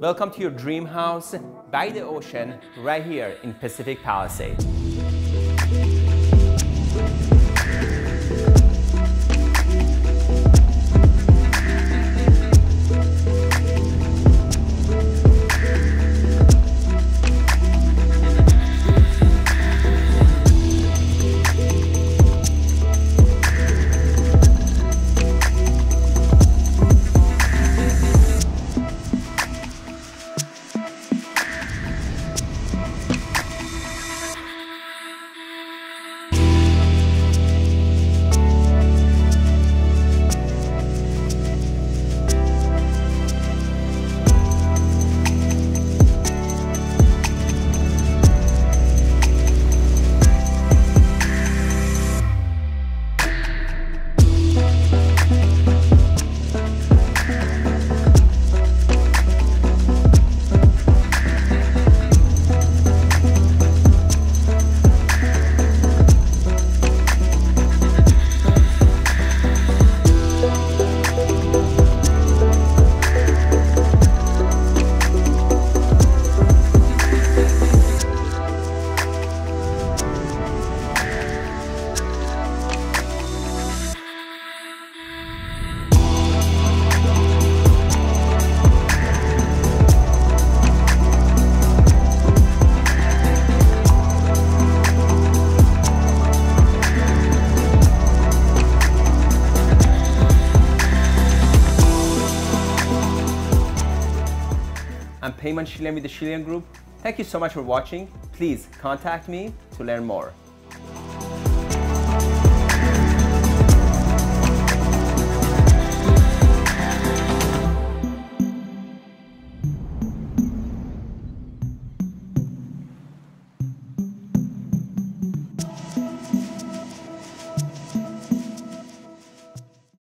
Welcome to your dream house by the ocean right here in Pacific Palisade. I'm Payman Shilian with the Shilian Group. Thank you so much for watching. Please contact me to learn more.